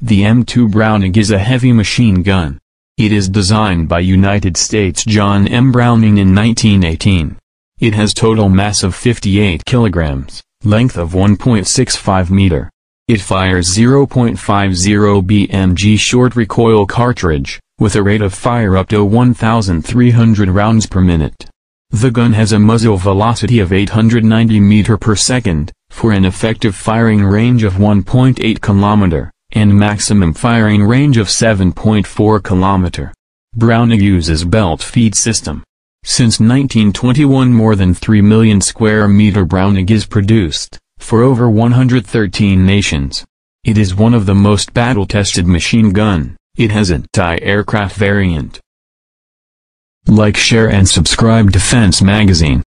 The M2 Browning is a heavy machine gun. It is designed by United States John M. Browning in 1918. It has total mass of 58 kilograms, length of 1.65 meter. It fires 0.50 BMG short recoil cartridge, with a rate of fire up to 1,300 rounds per minute. The gun has a muzzle velocity of 890 meter per second, for an effective firing range of 1.8 kilometer, and maximum firing range of 7.4 kilometer. Browning uses belt feed system. Since 1921 more than 3 million square meter Browning is produced, for over 113 nations. It is one of the most battle-tested machine gun, it has an anti-aircraft variant. Like share and subscribe Defense Magazine.